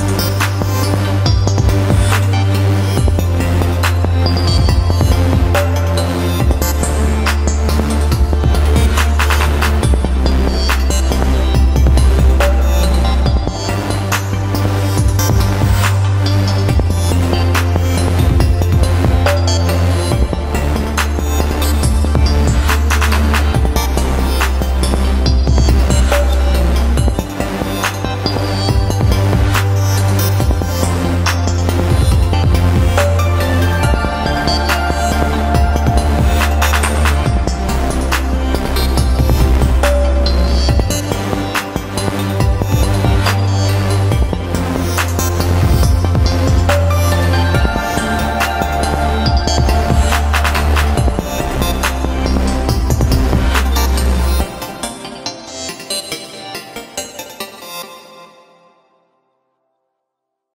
Podcast.